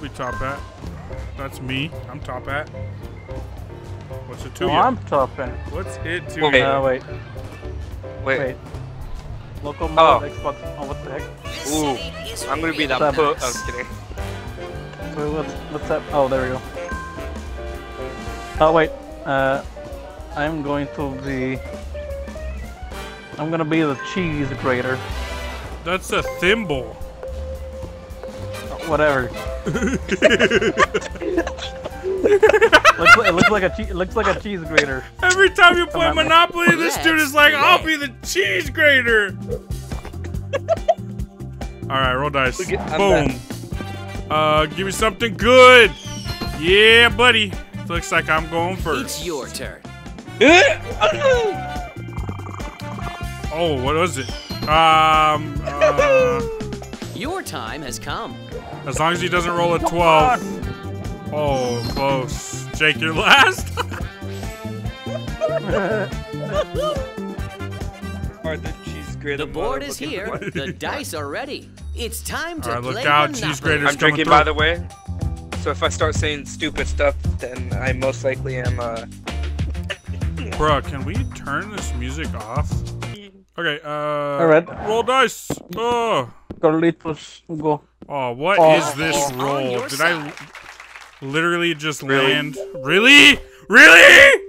be top hat. That's me. I'm top hat. What's it to Oh, you? I'm top hat. What's it to Okay. you? Uh, wait, Wait. wait. Local Oh. Xbox. Oh, what the heck? Ooh. I'm gonna be that What's po- up? I'm kidding. Wait, what's, what's that? Oh, there we go. Oh, wait. Uh, I'm going to be. I'm gonna be the cheese grater. That's a thimble. Whatever. Looks, li- it looks like a che- looks like a cheese grater. Every time you play on, man. Monopoly, this dude is like, I'll be the cheese grater. All right, roll dice. Look at- Boom. Uh, give me something good. Yeah, buddy. Looks like I'm going first. It's your turn. Oh, what was it? Um, uh, Your time has come. as long as he doesn't roll a 12. Oh, close. Jake, you're last. The cheese grater. The board is here. The dice are ready. It's time to All right, look play out, Monopoly. cheese graters I'm drinking, through. by the way. So if I start saying stupid stuff, then I most likely am. Uh, Bruh, can we turn this music off? Okay, uh. Alright. Roll dice. Oh. Carlitos, go. Oh, what Oh. is this It's roll? Did I literally just Really? land? Really? Really?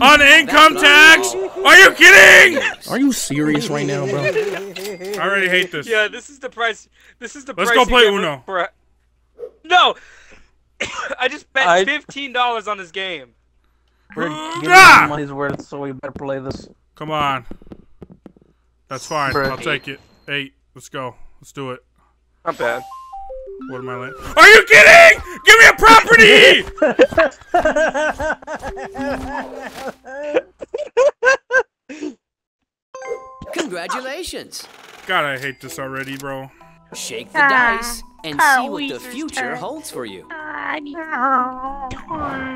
On income tax? Are you kidding? Are you serious right now, bro? I already hate this. yeah, this is the price. This is the price. Let's go play Uno. For a, no, I just bet I- fifteen dollars on this game. We're getting Ah! money's worth, so we better play this. Come on. That's fine. Bruh. I'll take it. Eight. Let's go. Let's do it. Not bad. What am I land? Are you kidding? Give me a property! Congratulations. God, I hate this already, bro. Shake the dice and ah, see what the future holds for you. Ah,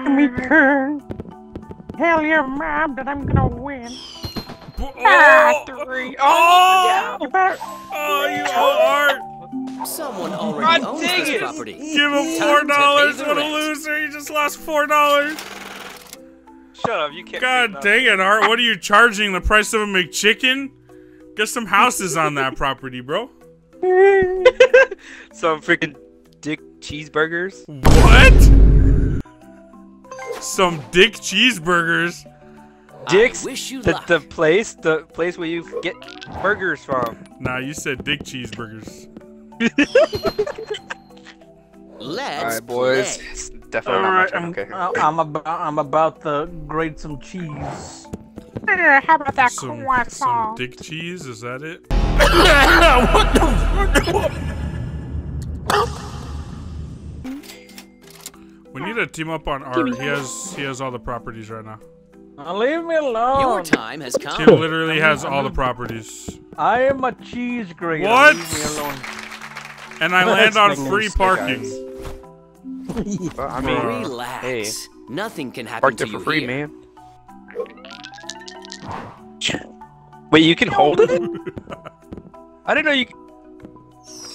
Let me turn. Tell your mom that I'm gonna win. Oh, Three. oh, You oh! better. oh, you are. Someone already God owns this it. property. Give him four dollars. the What a loser! You just lost four dollars. Shut up! You can't. God dang it, Art! What are you charging? The price of a McChicken? Get some houses on that property, bro. Some freaking dick cheeseburgers. What? Some dick cheeseburgers. Dicks. wish you the, luck. the place, the place where you get burgers from. Nah, you said dick cheeseburgers. Let's All right, boys. play. It's definitely not my Alright. I'm, Okay. I- I'm about I'm about to grate some cheese. How about that Some, some dick cheese? Is that it? what the? We need to team up on Art. He has he has all the properties right now. Now leave me alone. Your time has come. come. literally has all the properties. I am a cheese grater. What? Leave me alone. And I land on free parking. Well, I mean, Bruh. Relax. Hey. Nothing can happen parked to it for you free, here. man. Wait, you can hold it? I didn't know you.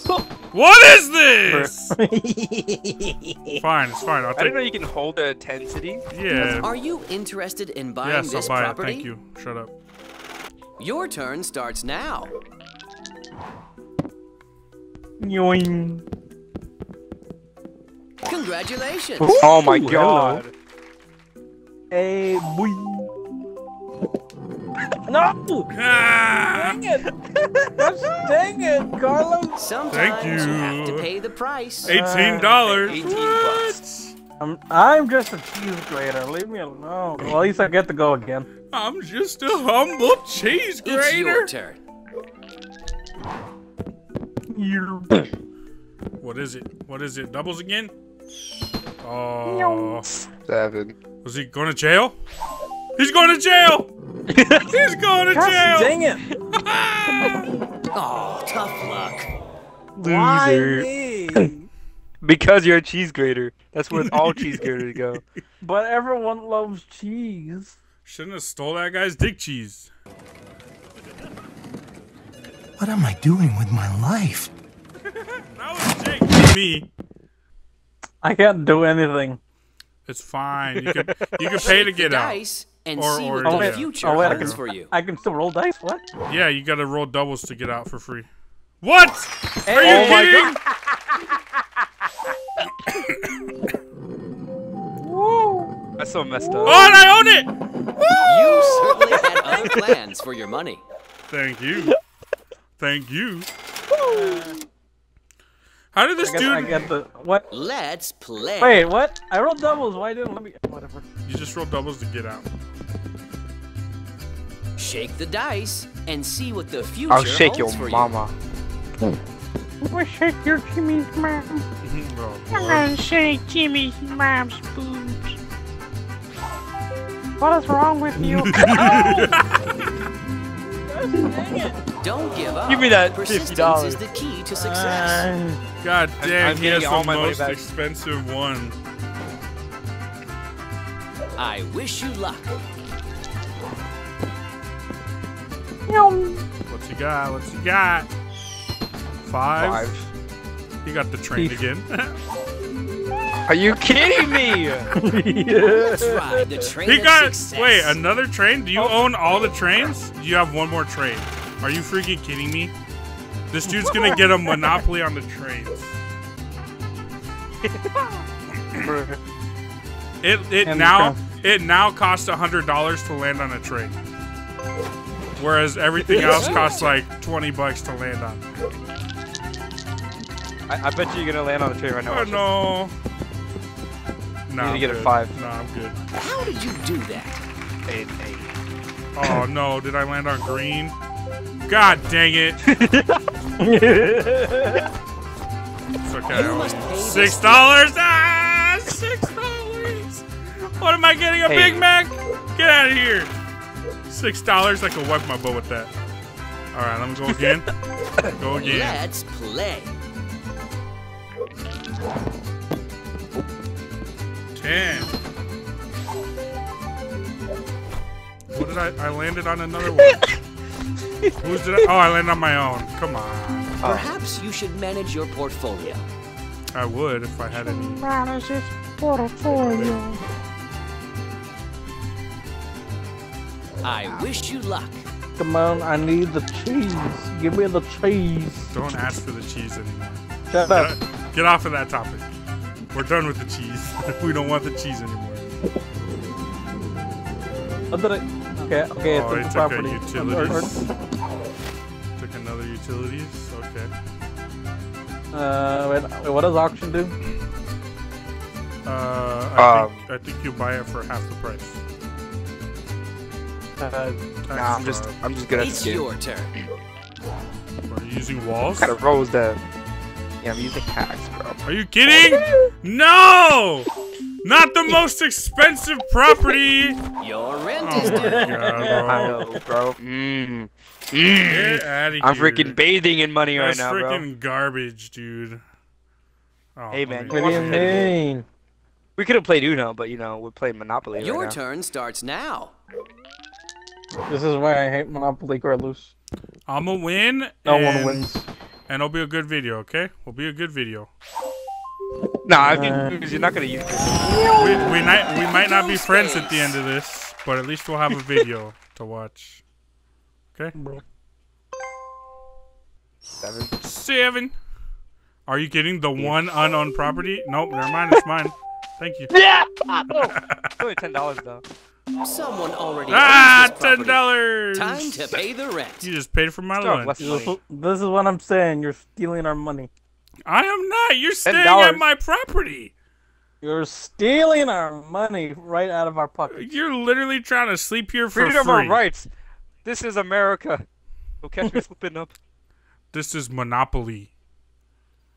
What is this? fine, it's fine. I'll I didn't know you can hold the intensity. Yeah. Are you interested in buying Yes, I'll buy property? it. Thank you. Shut up. Your turn starts now. Yoing. Congratulations. Oh my Ooh, god. Hey, boy. No! Ah, Dang it! Gosh dang it, Carlos! Sometimes you. have to pay the price. Eighteen uh, dollars. 18 bucks. I'm, I'm just a cheese grater. Leave me alone. Well, at least I get to go again. I'm just a humble cheese grater. It's your grater. turn. You. What is it? What is it? Doubles again? Oh, Seven. was he going to jail? He's going to jail. He's going to Gosh jail. dang it! Oh, tough luck. Why Loser. me? Because you're a cheese grater. That's where all cheese graters go. but everyone loves cheese. Shouldn't have stole that guy's dick cheese. What am I doing with my life? That was Jake, me. I can't do anything. It's fine. You can you can pay to the get out. dice and Or- see or- what Oh, the wait. future Oh, wait, I holds can- for you. I can still roll dice. What? Yeah, you gotta roll doubles to get out for free. What? Are you Oh my kidding? That's so messed Oh, up. and I own it! You certainly had other plans for your money. Thank you. Thank you. How did this I guess I dude? get the what? Let's play. Wait, what? I rolled doubles. Why didn't let me? Whatever. You just rolled doubles to get out. Shake the dice and see what the future I'll shake your holds for mama. We shake your Jimmy's mom. Mm-hmm. Oh, I'm gonna shake Jimmy's mom's boobs. What is wrong with you? you. Don't give up. Give me that Persistence $50. is the key to success. Uh, God damn, I'm he has all the my most expensive one. I wish you luck. What's he got? What's he got? Five. Five. He got the train again. Are you kidding me? Let's ride the train he got. success. Wait, another train? Do you oh. own all the trains? Do you have one more train? Are you freaking kidding me? This dude's gonna get a monopoly on the trains. It it And now it now costs a hundred dollars to land on a train, whereas everything else costs like twenty bucks to land on. I, I bet you you're gonna land on the train right now. Oh watch no! No, need I'm to get a five. No, I'm good. How did you do that? Eight, eight. Oh no! Did I land on green? God dang it! It's okay. I You owe must you pay this Six dollars. Ah, six dollars. What am I getting? A Hey. Big Mac? Get out of here! Six dollars. I can wipe my butt with that. All right, let me go again. go again. Let's play. Ten. What did I? I landed on another one. Who's did I? Oh, I landed on my own. Come on. Oh. Perhaps you should manage your portfolio. I would if I had any. Manage his portfolio. I wish you luck. Come on, I need the cheese. Give me the cheese. Don't ask for the cheese anymore. Shut Get, up. get off of that topic. We're done with the cheese. we don't want the cheese anymore. What did I? Okay, okay, Oh, it's the took property. utilities. Took another utilities. Okay. Uh, wait, wait, what does auction do? Uh, I, Um, think, I think you buy it for half the price. Uh, Nah, I'm just. I'm just good at It's this game. your turn. Are you using walls? What kind of rolls that? Yeah, I'm using hacks, bro. Are you kidding? No! Not the most expensive property. Your rent Oh is my due. god, I bro. know, bro. Mmm. Get mm. out of here. I'm freaking bathing in money right That's now, bro. freaking garbage, dude. Oh, Hey, man, what do you mean? We could have played Uno, but you know we're playing Monopoly Your right now. turn starts now. This is why I hate Monopoly Carlos. I'ma win. No and, one wins. And it'll be a good video, okay? It'll be a good video. Nah, I Uh, mean, you're not gonna use this. We, we, might, we might not be friends at the end of this, but at least we'll have a video to watch. Okay? Seven. Seven. Are you getting the one unowned property? Nope, never mind. It's mine. Thank you. Yeah. It's only ten dollars though. Someone already Ah, ten dollars. Time to pay the rent. You just paid for my Still lunch. less This, money. this is what I'm saying. You're stealing our money. I am not. You're staying $10. at my property. You're stealing our money right out of our pockets. You're literally trying to sleep here for Freedom free. of rights. This is America. Don't catch me slipping up. This is Monopoly.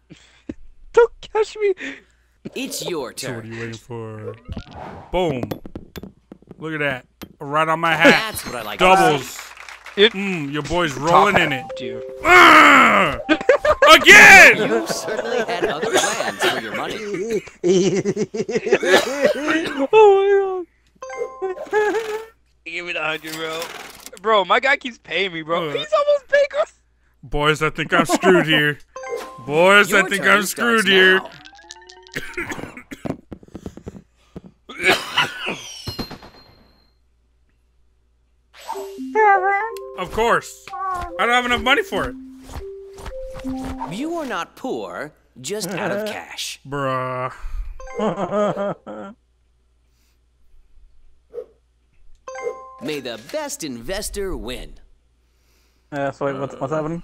Don't catch me. It's your turn. So what are you waiting for? Boom. Look at that. Right on my hat. That's what I like. Doubles. It- Mm, your boy's rolling in it. Dude. Again! You certainly had other plans for your money. oh my god. Give me a hundred, bro. Bro, my guy keeps paying me, bro. He's almost bankrupt. Boys, I think I'm screwed here. Boys, your I think I'm screwed here. of course. I don't have enough money for it. You are not poor, just out of cash. Bruh. May the best investor win. Uh, so wait, what's, what's happening?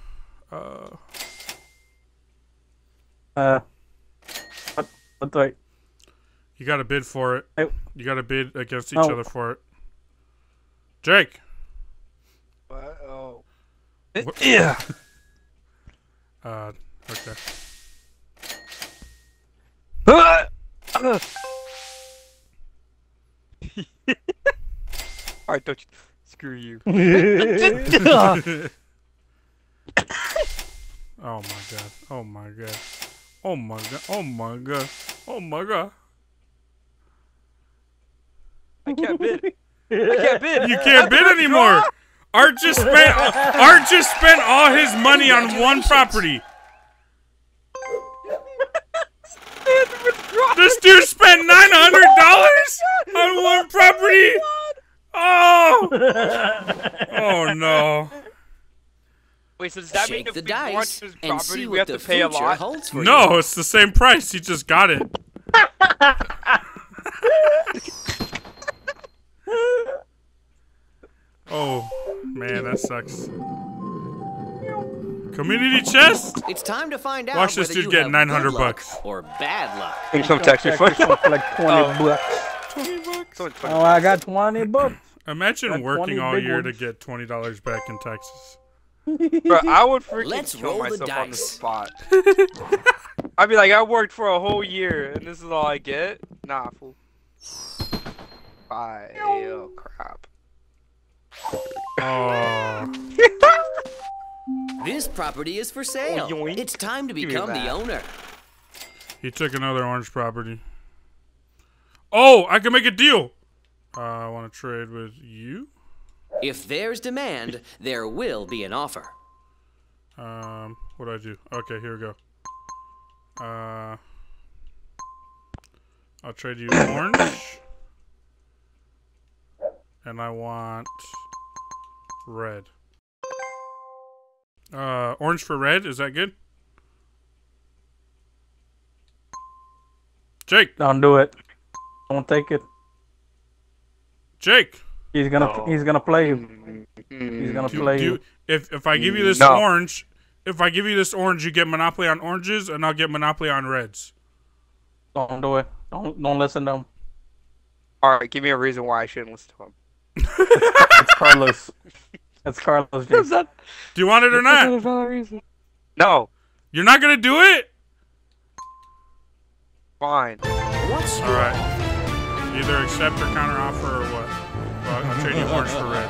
Uh, Uh, what, what do I, you got to bid for it. I, You got to bid against each Oh. other for it. Jake. What? Oh. What- Yeah. Uh, okay. I thought you. Screw you. Oh my god. Oh my god. Oh my god. Oh my god. Oh my god. I can't bid. I can't bid. You can't bid anymore. Art just spent Art just spent all his money on one property. This dude spent nine hundred dollars on one property. Oh. Oh no. Wait, so does that mean Shake if the we dice this and property, see we have what to the pay a future lot? holds for you. No, it's the same price. He just got it. Oh man, that sucks. Community chest? It's time to find out Watch this dude get 900 bucks. or bad luck. Income tax check refund. for like 20 Oh. bucks. Twenty bucks. Oh, I got 20 bucks. Imagine That's working all big year to get twenty dollars back in Texas. Bro, I would freaking Let's kill roll the myself on the dice. spot. I'd be like, I worked for a whole year, and this is all I get? Nah, fool. Bye. Oh, crap. Oh, This property is for sale. yoink. It's time to become the owner. he took another orange property. Oh, I can make a deal. Uh, I want to trade with you. If there's demand, there will be an offer. Um, what do I do? Okay, here we go. Uh, I'll trade you orange, and I want red. Uh, orange for red. Is that good? Jake, Don't do it. Don't take it. Jake. He's gonna No. he's gonna play. He's gonna Do, play do you. you, if if I give you this No. orange, if I give you this orange, you get monopoly on oranges, and I'll get monopoly on reds. Don't do it. Don't don't listen to him. Alright, give me a reason why I shouldn't listen to him. It's Carlos. it's Carlos. James. Do you want it or not? No, You're not gonna do it? fine. What's your All right. Either accept or counter offer or what? Well, I'll trade you orange for red.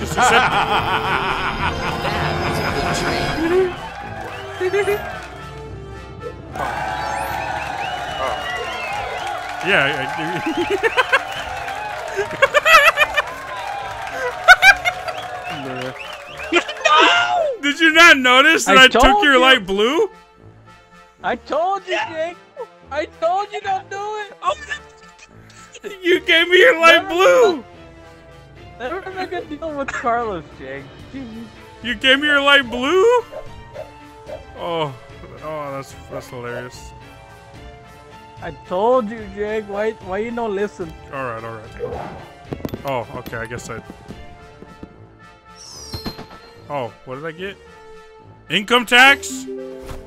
Just accept. that is a good trade? yeah. I, Did you not notice that I, I took your you. light blue? I told you, Jake. I told you don't do it. Oh, You gave me your light blue. never make a deal with Carlos, Jake. You gave me your light blue. Oh, oh, that's that's hilarious. I told you, Jake. Why why you don't listen? All right, all right. Oh, okay. I guess I. Oh, what did I get? Income tax?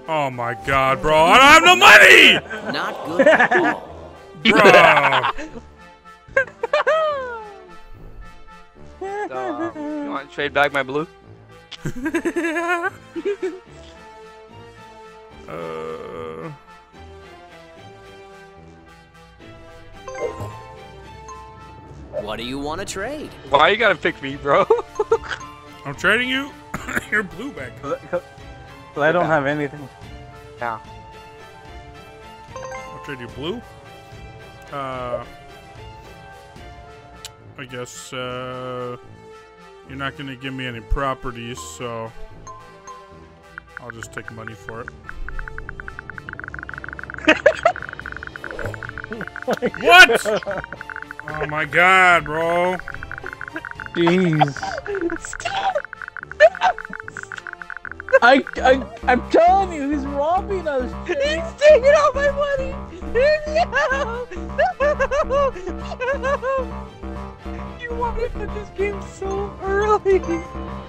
Oh my god, bro! I don't have no money, Not good at all. bro. Uh, you want to trade back my blue? uh, What do you want to trade? Why you gotta pick me, bro? I'm trading you your blue back. But I don't have anything. yeah. I'll trade you blue. Uh, I guess uh, you're not gonna give me any properties, so I'll just take money for it. what? Oh my god, bro! Jeez. I, I, I'm telling you, he's robbing us. He's taking all my money! No! No! You wanted to this game so early!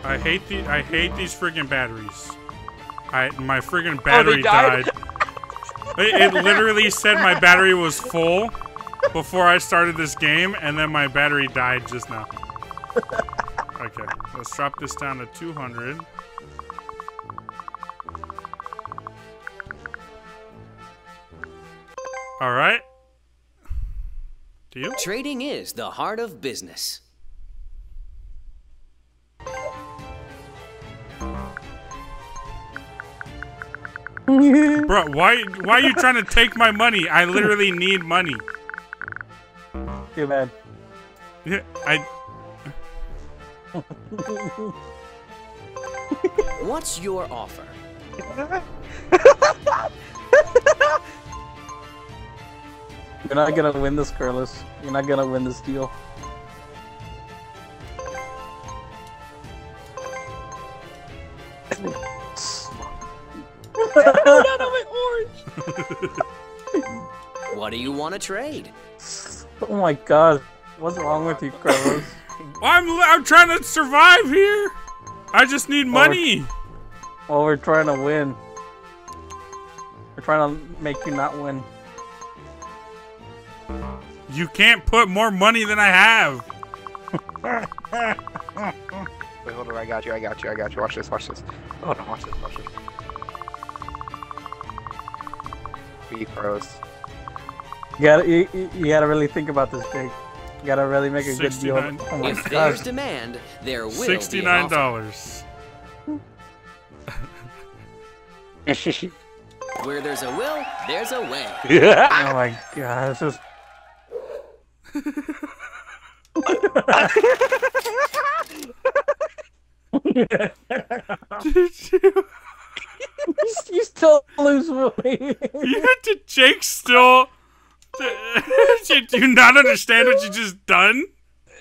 I hate the I hate these friggin' batteries. I my friggin' oh, battery died? died. It, it literally said my battery was full before I started this game, and then my battery died just now. Okay, let's drop this down to 200. All right. Deal. Trading is the heart of business. Bro, why why are you trying to take my money? I literally need money. Too bad. Yeah, I What's your offer? You're not gonna win this, Carlos. You're not gonna win this deal. What do you want to trade? Oh my god. What's wrong with you, Carlos? I'm I'm trying to survive here. I just need money. well, we're trying to win. We're trying to make you not win. You can't put more money than I have. Wait, hold on, I got you, I got you, I got you. Watch this, watch this. Hold on, watch this, watch this. Be Carlos. You gotta, you, you- you gotta really think about this, Jake. You gotta really make a good deal. Oh my If god. there's demand, there will Sixty-nine be an dollars. Where there's a will, there's a way. Oh my god. This is. You still lose money. You did Jake still? Did you not understand what you just done?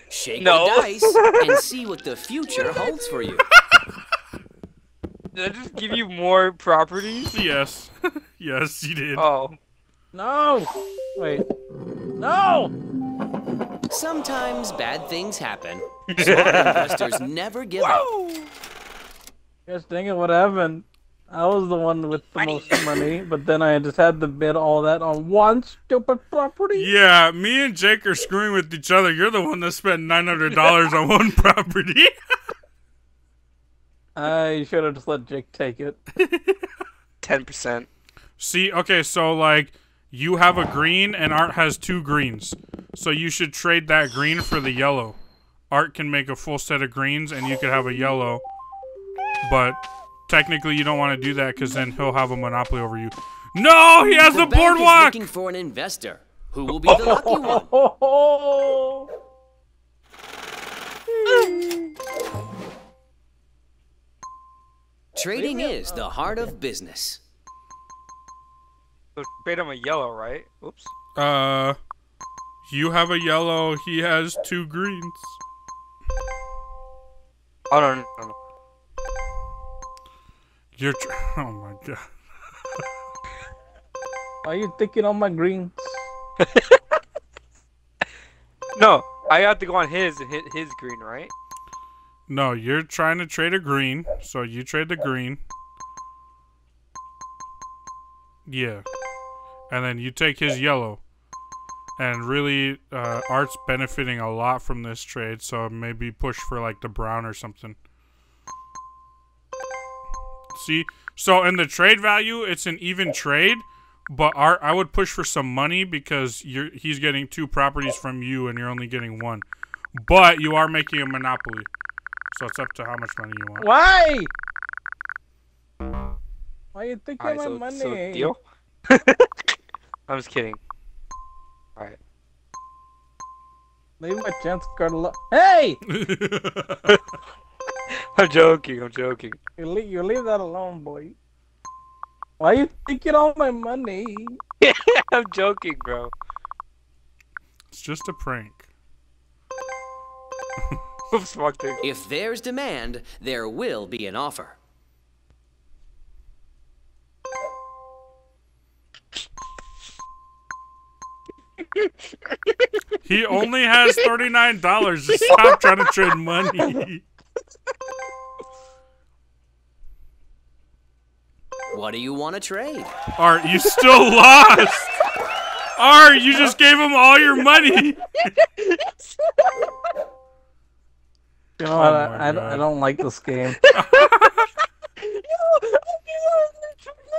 Shake No. the dice and see what the future holds for you. Did I just give you more properties? Yes, yes, you did. Oh. no. Wait. No. Sometimes bad things happen. Smart investors never give up. Just thinking what happened. I was the one with the most money, but then I just had to bid all that on one stupid property. Yeah, me and Jake are screwing with each other. You're the one that spent nine hundred dollars on one property. I should have just let Jake take it. 10%. See, okay, so like you have a green and Art has two greens. So you should trade that green for the yellow. Art can make a full set of greens and you could have a yellow. But technically you don't want to do that cuz then he'll have a monopoly over you. No, he has The a bank is boardwalk. looking for an investor. Who will be the lucky one? Trading is the heart of business. So trade him a yellow, right? Oops. Uh you have a yellow, he has two greens. Oh, no, no, no, no. You're tr- Oh my god. Are you taking all my greens? No, I have to go on his and hit his green, right? No, you're trying to trade a green, so you trade the green. Yeah. And then you take his yellow. And really, uh, Art's benefiting a lot from this trade, so maybe push for like the brown or something. See? So in the trade value, it's an even trade, but Art, I would push for some money because you're he's getting two properties from you and you're only getting one. But you are making a monopoly. So it's up to how much money you want. Why? Why are you taking Alright, my so, money? so deal? I'm just kidding. Alright. Leave my chance card alone. Hey! I'm joking, I'm joking. You leave, you leave that alone, boy. Why are you taking all my money? I'm joking, bro. It's just a prank. Smart thing. If there's demand, there will be an offer. He only has thirty nine dollars. Just stop trying to trade money. What do you want to trade? Art, you still lost. Art, you just gave him all your money. You know what? Oh I, I, God. I don't like this game.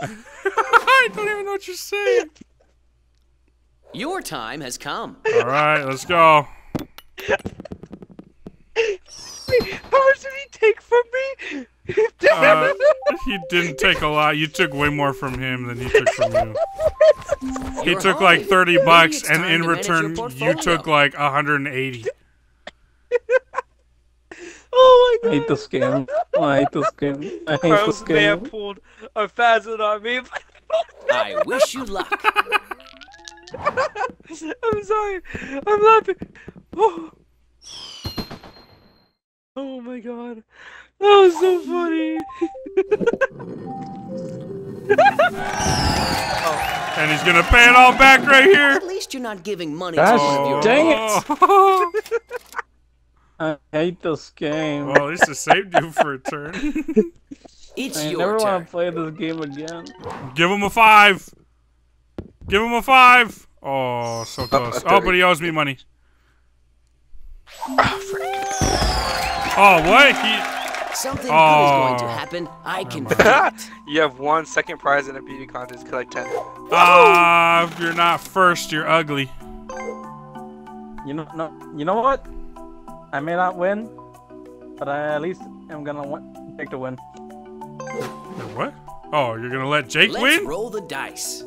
I don't even know what you're saying. Your time has come. All right, let's go. How much did he take from me? Uh, he didn't take a lot. You took way more from him than he took from you. He You're took hungry. like 30 bucks, and in to manage your return, you took like 180. oh I my hate god. this game. I hate this game. I hate this Carlos may have game. pulled a fast on me. I wish you luck. I'm sorry. I'm laughing. Oh. oh my god. That was so funny. Oh, and he's gonna pay it all back right here. At least you're not giving money to Gosh, one of your dang it. Oh. I hate this game. well, at least it saved you for a turn. It's I your never turn. want to play this game again. Give him a five. Give him a five. Oh, so close. Oh, but he owes me money. Oh, what? He. Something good is going to Oh. happen. I can feel you have one second prize in a beauty contest. Collect ten. Ah, if you're not first, you're ugly. You know, no, you know what? I may not win, but I at least am gonna win, take the win. Wait, What? Oh, you're gonna let Jake Let's win? roll the dice.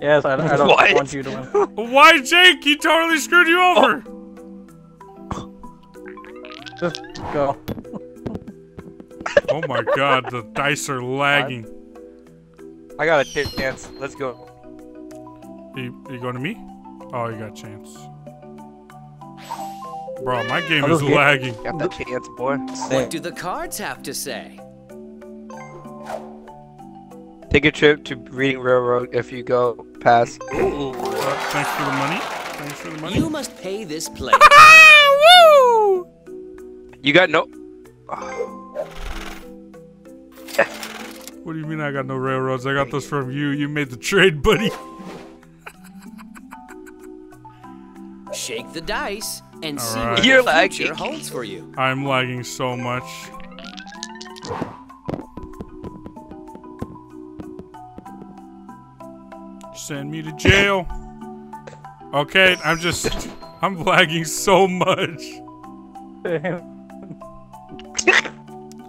Yes, I, I don't What? want you to win. Why, Jake? He totally screwed you over. Just go. Oh my god, the dice are lagging. I got a chance. Let's go. You, you going to me? Oh, you got a chance. Bro, my game Oh, is game- lagging. Got that chance, boy. What do the cards have to say? Take a trip to Reading Railroad if you go past. Uh, thanks for the money. Thanks for the money. You must pay this place. Woo! You got no. What do you mean I got no railroads? I got those from you. You made the trade, buddy. Shake the dice and see Alright. what You're the future lagging. holds for you. I'm lagging so much. Send me to jail. Okay, I'm just. I'm lagging so much.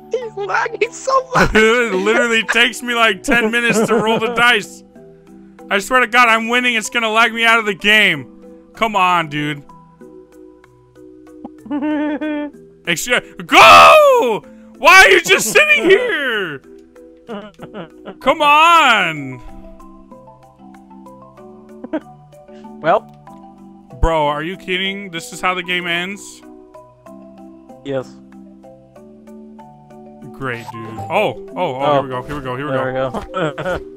He's lagging so much. it literally takes me like 10 minutes to roll the dice. I swear to God, I'm winning. It's gonna lag me out of the game. Come on, dude. Excuse Go! Why are you just sitting here? Come on. Well, Bro, are you kidding? This is how the game ends? yes. Great, dude. Oh, oh, oh, Oh. here we go. Here we go. Here we There we go. go.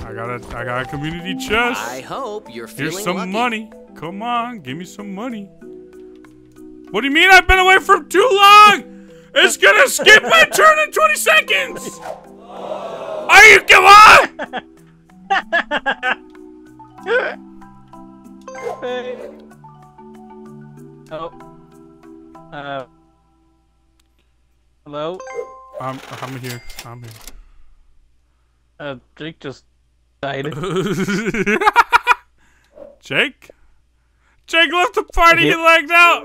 I got a I got a community chest. I hope you're feeling Here's some lucky. money. Come on, give me some money. What do you mean I've been away for too long? It's gonna skip my turn in 20 seconds. Are you come I'm I'm here. I'm Uh, Jake just died. Jake? Jake left the party. He lagged out.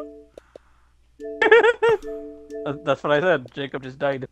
Uh, That's what I said. Jacob just died.